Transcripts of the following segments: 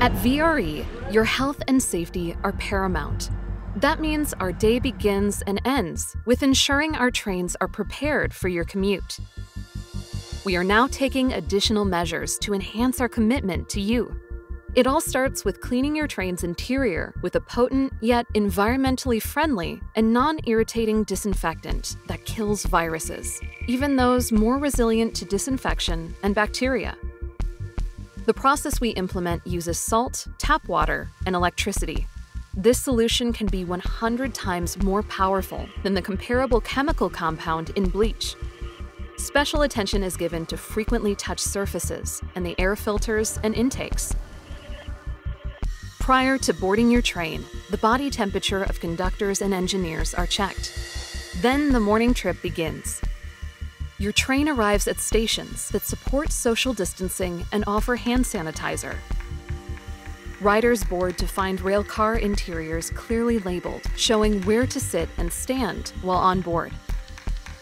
At VRE, your health and safety are paramount. That means our day begins and ends with ensuring our trains are prepared for your commute. We are now taking additional measures to enhance our commitment to you. It all starts with cleaning your train's interior with a potent yet environmentally friendly and non irritating disinfectant that kills viruses, even those more resilient to disinfection and bacteria. The process we implement uses salt, tap water, and electricity. This solution can be 100 times more powerful than the comparable chemical compound in bleach. Special attention is given to frequently touched surfaces and the air filters and intakes. Prior to boarding your train, the body temperature of conductors and engineers are checked. Then the morning trip begins. Your train arrives at stations that support social distancing and offer hand sanitizer. Riders board to find railcar interiors clearly labeled, showing where to sit and stand while on board.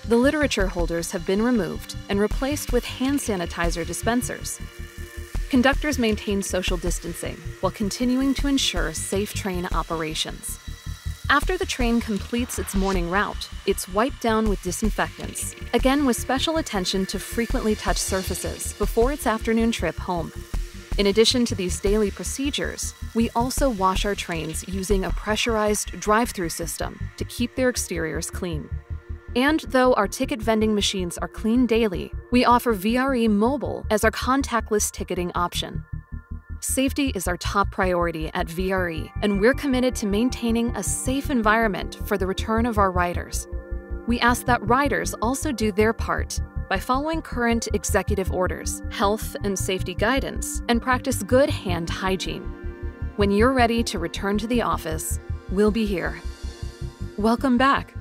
The literature holders have been removed and replaced with hand sanitizer dispensers, Conductors maintain social distancing while continuing to ensure safe train operations. After the train completes its morning route, it's wiped down with disinfectants, again with special attention to frequently touched surfaces before its afternoon trip home. In addition to these daily procedures, we also wash our trains using a pressurized drive through system to keep their exteriors clean. And though our ticket vending machines are cleaned daily, we offer VRE Mobile as our contactless ticketing option. Safety is our top priority at VRE, and we're committed to maintaining a safe environment for the return of our riders. We ask that riders also do their part by following current executive orders, health and safety guidance, and practice good hand hygiene. When you're ready to return to the office, we'll be here. Welcome back.